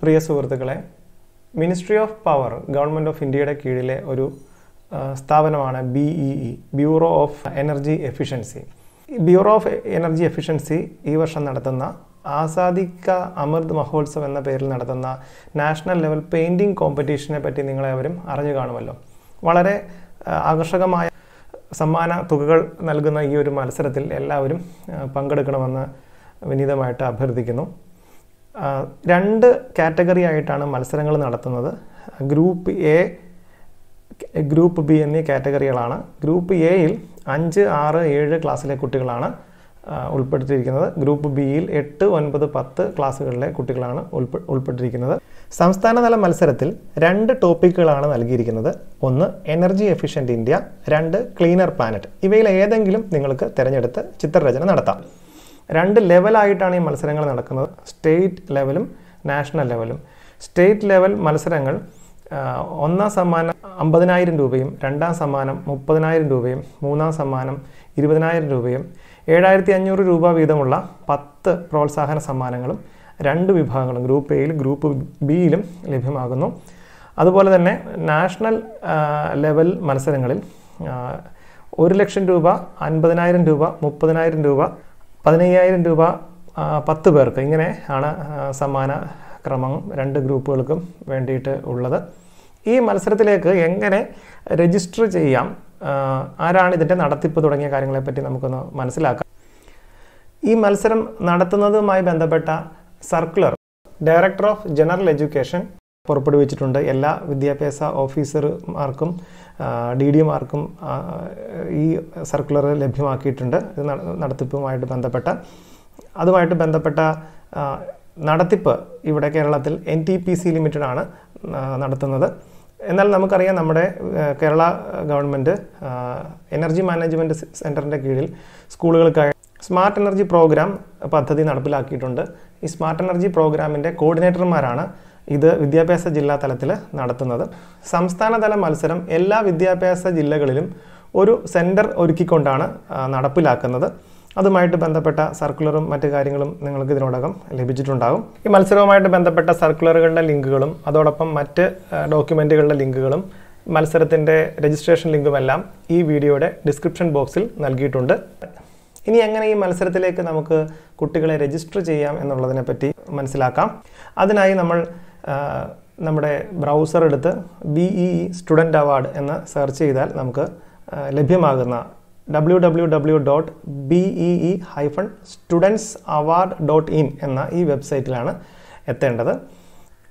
പ്രിയ സുഹൃത്തുക്കളെ ministry of power government of ഇന്ത്യയുടെ കീഴിലെ ഒരു സ്ഥാപനമാണ് B E bureau of energy efficiency bureau of energy efficiency ഈ വർഷം നടത്തുന്ന ആസാദിക്ക അമൃത് മഹോത്സവ് എന്ന പേരിൽ നടത്തുന്ന നാഷണൽ ലെവൽ പെയിന്റിംഗ് കോമ്പറ്റീഷനെ പറ്റി നിങ്ങളെവരും അറിഞ്ഞു കാണുമല്ലോ. വളരെ ആകർഷകമായ സമ്മാന തുകകൾ നൽകുന്ന ഈ ഒരു മത്സരത്തിൽ എല്ലാവരും പങ്കെടുക്കണമെന്ന് വിനീതമായിട്ട് അഭ്യർത്ഥിക്കുന്നു. രണ്ട് കാറ്റഗറി ആയിട്ടാണ് മത്സരങ്ങൾ നടത്തുന്നത്. ഗ്രൂപ്പ് എ ഗ്രൂപ്പ് ബി എന്നീ കാറ്റഗറികളാണ്. ഗ്രൂപ്പ് എയിൽ അഞ്ച് ആറ് ഏഴ് ക്ലാസ്സിലെ കുട്ടികളാണ് ഉൾപ്പെടുത്തിയിരിക്കുന്നത്. ഗ്രൂപ്പ് ബിയിൽ എട്ട് ഒൻപത് പത്ത് ക്ലാസ്സുകളിലെ കുട്ടികളാണ് ഉൾപ്പെ ഉൾപ്പെട്ടിരിക്കുന്നത്. സംസ്ഥാനതല മത്സരത്തിൽ രണ്ട് ടോപ്പിക്കുകളാണ് നൽകിയിരിക്കുന്നത്. ഒന്ന് എനർജി എഫിഷ്യന്റ് ഇന്ത്യ രണ്ട് ക്ലീനർ പ്ലാനറ്റ്. ഇവയിൽ ഏതെങ്കിലും നിങ്ങൾക്ക് തിരഞ്ഞെടുത്ത് ചിത്രരചന നടത്താം. രണ്ട് ലെവലായിട്ടാണ് ഈ മത്സരങ്ങൾ നടക്കുന്നത്. സ്റ്റേറ്റ് ലെവലും നാഷണൽ ലെവലും. സ്റ്റേറ്റ് ലെവൽ മത്സരങ്ങൾ ഒന്നാം സമ്മാനം അമ്പതിനായിരം രൂപയും രണ്ടാം സമ്മാനം മുപ്പതിനായിരം രൂപയും മൂന്നാം സമ്മാനം ഇരുപതിനായിരം രൂപയും ഏഴായിരത്തി അഞ്ഞൂറ് രൂപ വീതമുള്ള പത്ത് പ്രോത്സാഹന സമ്മാനങ്ങളും രണ്ട് വിഭാഗങ്ങളും ഗ്രൂപ്പ് എയിൽ ഗ്രൂപ്പ് ബിയിലും ലഭ്യമാകുന്നു. അതുപോലെ തന്നെ നാഷണൽ ലെവൽ മത്സരങ്ങളിൽ ഒരു ലക്ഷം രൂപ അൻപതിനായിരം രൂപ മുപ്പതിനായിരം രൂപ പതിനയ്യായിരം രൂപ പത്ത് പേർക്ക് ഇങ്ങനെ ആണ് സമ്മാന ക്രമം രണ്ട് ഗ്രൂപ്പുകൾക്കും വേണ്ടിയിട്ട് ഉള്ളത്. ഈ മത്സരത്തിലേക്ക് എങ്ങനെ രജിസ്റ്റർ ചെയ്യാം? ആരാണ് ഇതിന്റെ നടത്തിപ്പ് തുടങ്ങിയ കാര്യങ്ങളെപ്പറ്റി നമുക്കൊന്ന് മനസ്സിലാക്കാം. ഈ മത്സരം നടത്തുന്നതുമായി ബന്ധപ്പെട്ട circular director of general education പുറപ്പെടുവിച്ചിട്ടുണ്ട്. എല്ലാ വിദ്യാഭ്യാസ ഓഫീസർമാർക്കും ഡി ഡി എമാർക്കും ഈ സർക്കുലർ ലഭ്യമാക്കിയിട്ടുണ്ട്. ഇത് നടത്തിപ്പുമായിട്ട് ബന്ധപ്പെട്ട അതുമായിട്ട് ബന്ധപ്പെട്ട നടത്തിപ്പ് ഇവിടെ കേരളത്തിൽ എൻ ടി പി സി ലിമിറ്റഡാണ് ആണ് നടത്തുന്നത്. എന്നാൽ നമുക്കറിയാം നമ്മുടെ കേരള ഗവൺമെന്റ് എനർജി മാനേജ്മെന്റ് സെന്ററിന്റെ കീഴിൽ സ്കൂളുകൾക്കായി സ്മാർട്ട് എനർജി പ്രോഗ്രാം പദ്ധതി നടപ്പിലാക്കിയിട്ടുണ്ട്. ഈ സ്മാർട്ട് എനർജി പ്രോഗ്രാമിന്റെ കോർഡിനേറ്റർമാരാണ് ഇത് വിദ്യാഭ്യാസ ജില്ലാ തലത്തിൽ നടത്തുന്നത്. സംസ്ഥാനതല മത്സരം എല്ലാ വിദ്യാഭ്യാസ ജില്ലകളിലും ഒരു സെന്റർ ഒരുക്കിക്കൊണ്ടാണ് നടപ്പിലാക്കുന്നത്. അതുമായിട്ട് ബന്ധപ്പെട്ട സർക്കുലറും മറ്റു കാര്യങ്ങളും നിങ്ങൾക്ക് ഇതിനോടകം ലഭിച്ചിട്ടുണ്ടാകും. ഈ മത്സരവുമായിട്ട് ബന്ധപ്പെട്ട സർക്കുലറുകളുടെ ലിങ്കുകളും അതോടൊപ്പം മറ്റ് ഡോക്യുമെന്റുകളുടെ ലിങ്കുകളും മത്സരത്തിന്റെ രജിസ്ട്രേഷൻ ലിങ്കുമെല്ലാം ഈ വീഡിയോയുടെ ഡിസ്ക്രിപ്ഷൻ ബോക്സിൽ നൽകിയിട്ടുണ്ട്. ഇനി എങ്ങനെ ഈ മത്സരത്തിലേക്ക് നമുക്ക് കുട്ടികളെ രജിസ്റ്റർ ചെയ്യാം എന്നുള്ളതിനെ പറ്റി മനസ്സിലാക്കാം. അതിനായി നമ്മൾ നമ്മുടെ ബ്രൗസർ എടുത്ത് ബി ഇ സ്റ്റുഡന്റ് അവാർഡ് എന്ന് സെർച്ച് ചെയ്താൽ നമുക്ക് ലഭ്യമാകുന്ന W W W dot B E E hyphen students award dot in എന്ന ഈ വെബ്സൈറ്റിലാണ് എത്തേണ്ടത്.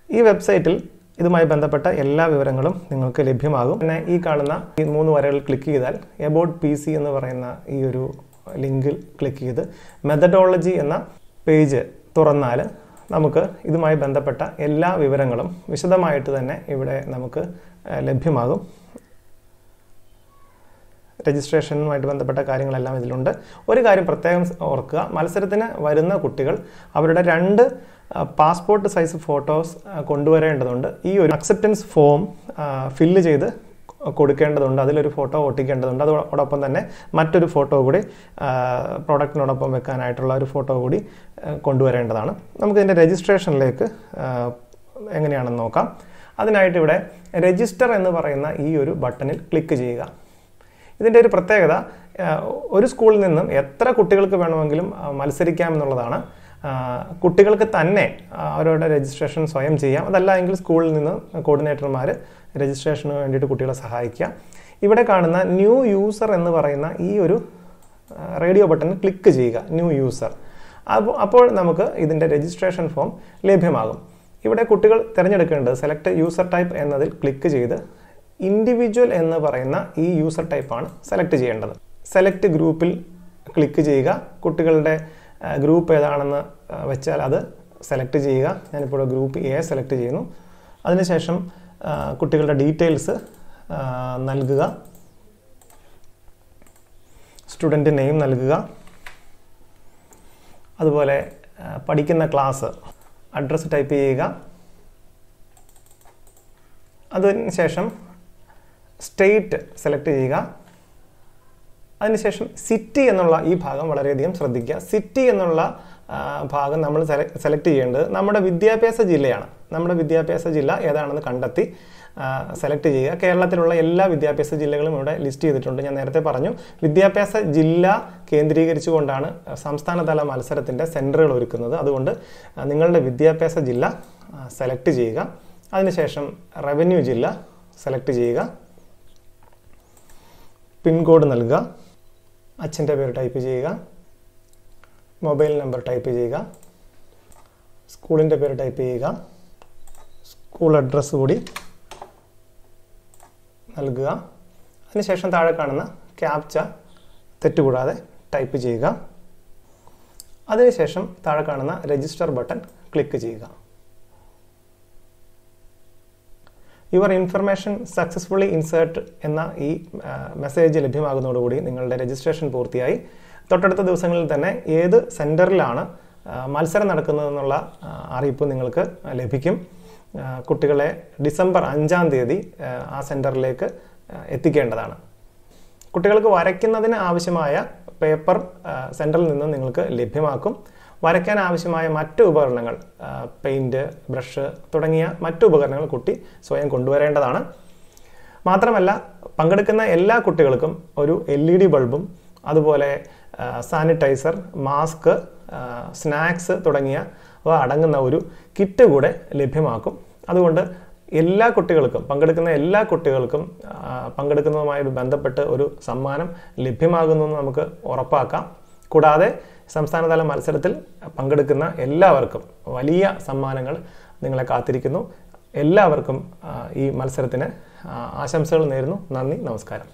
ഈ വെബ്സൈറ്റിൽ ഇതുമായി ബന്ധപ്പെട്ട എല്ലാ വിവരങ്ങളും നിങ്ങൾക്ക് ലഭ്യമാകും. പിന്നെ ഈ കാണുന്ന ഈ മൂന്ന് വരകൾ ക്ലിക്ക് ചെയ്താൽ എബൌട്ട് പി സി എന്ന് പറയുന്ന ഈ ഒരു ലിങ്കിൽ ക്ലിക്ക് ചെയ്ത് മെത്തഡോളജി എന്ന പേജ് തുറന്നാൽ നമുക്ക് ഇതുമായി ബന്ധപ്പെട്ട എല്ലാ വിവരങ്ങളും വിശദമായിട്ട് തന്നെ ഇവിടെ നമുക്ക് ലഭ്യമാകും. രജിസ്ട്രേഷനുമായിട്ട് ബന്ധപ്പെട്ട കാര്യങ്ങളെല്ലാം ഇതിലുണ്ട്. ഒരു കാര്യം പ്രത്യേകം ഓർക്കുക മത്സരത്തിന് വരുന്ന കുട്ടികൾ അവരുടെ രണ്ട് പാസ്പോർട്ട് സൈസ് ഫോട്ടോസ് കൊണ്ടുവരേണ്ടതുണ്ട്. ഈ ഒരു അക്സെപ്റ്റൻസ് ഫോം ഫില്ല് ചെയ്ത് കൊടുക്കേണ്ടതുണ്ട് അതിലൊരു ഫോട്ടോ ഒട്ടിക്കേണ്ടതുണ്ട്. അതോടൊപ്പം തന്നെ മറ്റൊരു ഫോട്ടോ കൂടി പ്രോഡക്റ്റിനോടൊപ്പം വെക്കാനായിട്ടുള്ള ഒരു ഫോട്ടോ കൂടി കൊണ്ടുവരേണ്ടതാണ്. നമുക്കിതിന്റെ രജിസ്ട്രേഷനിലേക്ക് എങ്ങനെയാണെന്ന് നോക്കാം. അതിനായിട്ട് ഇവിടെ രജിസ്റ്റർ എന്ന് പറയുന്ന ഈ ഒരു ബട്ടണിൽ ക്ലിക്ക് ചെയ്യുക. ഇതിന്റെ ഒരു പ്രത്യേകത ഒരു സ്കൂളിൽ നിന്നും എത്ര കുട്ടികൾക്ക് വേണമെങ്കിലും മത്സരിക്കാം എന്നുള്ളതാണ്. കുട്ടികൾക്ക് തന്നെ അവരുടെ രജിസ്ട്രേഷൻ സ്വയം ചെയ്യാം. അതല്ല എങ്കിൽ സ്കൂളിൽ നിന്ന് കോർഡിനേറ്റർമാർ രജിസ്ട്രേഷന് വേണ്ടിയിട്ട് കുട്ടികളെ സഹായിക്കുക. ഇവിടെ കാണുന്ന ന്യൂ യൂസർ എന്ന് പറയുന്ന ഈ ഒരു റേഡിയോ ബട്ടൺ ക്ലിക്ക് ചെയ്യുക. ന്യൂ യൂസർ അപ്പോൾ അപ്പോൾ നമുക്ക് ഇതിന്റെ രജിസ്ട്രേഷൻ ഫോം ലഭ്യമാകും. ഇവിടെ കുട്ടികൾ തിരഞ്ഞെടുക്കേണ്ടത് സെലക്ട് യൂസർ ടൈപ്പ് എന്നതിൽ ക്ലിക്ക് ചെയ്ത് ഇൻഡിവിജ്വൽ എന്ന് പറയുന്ന ഈ യൂസർ ടൈപ്പാണ് സെലക്ട് ചെയ്യേണ്ടത്. സെലക്ട് ഗ്രൂപ്പിൽ ക്ലിക്ക് ചെയ്യുക. കുട്ടികളുടെ ഗ്രൂപ്പ് ഏതാണെന്ന് വെച്ചാൽ അത് സെലക്ട് ചെയ്യുക. ഞാനിപ്പോൾ ഗ്രൂപ്പ് എ സെലക്ട് ചെയ്യുന്നു. അതിനുശേഷം കുട്ടികളുടെ ഡീറ്റെയിൽസ് നൽകുക. സ്റ്റുഡന്റ് നെയിം നൽകുക. അതുപോലെ പഠിക്കുന്ന ക്ലാസ് അഡ്രസ്സ് ടൈപ്പ് ചെയ്യുക. അതിന് ശേഷം സ്റ്റേറ്റ് സെലക്ട് ചെയ്യുക. അതിനുശേഷം സിറ്റി എന്നുള്ള ഈ ഭാഗം വളരെയധികം ശ്രദ്ധിക്കുക. സിറ്റി എന്നുള്ള ഭാഗം നമ്മൾ സെലക്ട് ചെയ്യേണ്ടത് നമ്മുടെ വിദ്യാഭ്യാസ ജില്ലയാണ്. നമ്മുടെ വിദ്യാഭ്യാസ ജില്ല ഏതാണെന്ന് കണ്ടെത്തി സെലക്ട് ചെയ്യുക. കേരളത്തിലുള്ള എല്ലാ വിദ്യാഭ്യാസ ജില്ലകളും ഇവിടെ ലിസ്റ്റ് ചെയ്തിട്ടുണ്ട്. ഞാൻ നേരത്തെ പറഞ്ഞു വിദ്യാഭ്യാസ ജില്ല കേന്ദ്രീകരിച്ചുകൊണ്ടാണ് സംസ്ഥാനതല മത്സരത്തിന്റെ സെന്ററുകൾ ഒരുക്കുന്നത്. അതുകൊണ്ട് നിങ്ങളുടെ വിദ്യാഭ്യാസ ജില്ല സെലക്ട് ചെയ്യുക. അതിനുശേഷം റവന്യൂ ജില്ല സെലക്ട് ചെയ്യുക. പിൻകോഡ് നൽകുക. അച്ഛന്റെ പേര് ടൈപ്പ് ചെയ്യുക. മൊബൈൽ നമ്പർ ടൈപ്പ് ചെയ്യുക. സ്കൂളിന്റെ പേര് ടൈപ്പ് ചെയ്യുക. സ്കൂൾ അഡ്രസ്സ് കൂടി നൽകുക. അതിനുശേഷം താഴെ കാണുന്ന ക്യാപ്ച തെറ്റുകൂടാതെ ടൈപ്പ് ചെയ്യുക. അതിനുശേഷം താഴെ കാണുന്ന രജിസ്റ്റർ ബട്ടൺ ക്ലിക്ക് ചെയ്യുക. യുവർ ഇൻഫർമേഷൻ സക്സസ്ഫുള്ളി ഇൻസേർട്ട് എന്ന ഈ മെസ്സേജ് ലഭ്യമാകുന്നതോടുകൂടി നിങ്ങളുടെ രജിസ്ട്രേഷൻ പൂർത്തിയായി. തൊട്ടടുത്ത ദിവസങ്ങളിൽ തന്നെ ഏത് സെന്ററിലാണ് മത്സരം നടക്കുന്നതെന്നുള്ള അറിയിപ്പ് നിങ്ങൾക്ക് ലഭിക്കും. കുട്ടികളെ ഡിസംബർ അഞ്ചാം തീയതി ആ സെന്ററിലേക്ക് എത്തിക്കേണ്ടതാണ്. കുട്ടികൾക്ക് വരയ്ക്കുന്നതിന് ആവശ്യമായ പേപ്പർ സെന്ററിൽ നിന്ന് നിങ്ങൾക്ക് ലഭ്യമാക്കും. വരയ്ക്കാൻ ആവശ്യമായ മറ്റ് ഉപകരണങ്ങൾ പെയിന്റ് ബ്രഷ് തുടങ്ങിയ മറ്റു ഉപകരണങ്ങൾ കുട്ടി സ്വയം കൊണ്ടുവരേണ്ടതാണ്. മാത്രമല്ല പങ്കെടുക്കുന്ന എല്ലാ കുട്ടികൾക്കും ഒരു എൽ ഇ ഡി ബൾബും അതുപോലെ സാനിറ്റൈസർ മാസ്ക് സ്നാക്സ് തുടങ്ങിയവ അടങ്ങുന്ന ഒരു കിറ്റ് കൂടെ ലഭ്യമാക്കും. അതുകൊണ്ട് എല്ലാ കുട്ടികൾക്കും പങ്കെടുക്കുന്ന എല്ലാ കുട്ടികൾക്കും പങ്കെടുക്കുന്നതുമായി ബന്ധപ്പെട്ട് ഒരു സമ്മാനം ലഭ്യമാകുന്നു നമുക്ക് ഉറപ്പാക്കാം. കൂടാതെ സംസ്ഥാനതല മത്സരത്തിൽ പങ്കെടുക്കുന്ന എല്ലാവർക്കും വലിയ സമ്മാനങ്ങൾ നിങ്ങളെ കാത്തിരിക്കുന്നു. എല്ലാവർക്കും ഈ മത്സരത്തിന് ആശംസകൾ നേരുന്നു. നന്ദി നമസ്കാരം.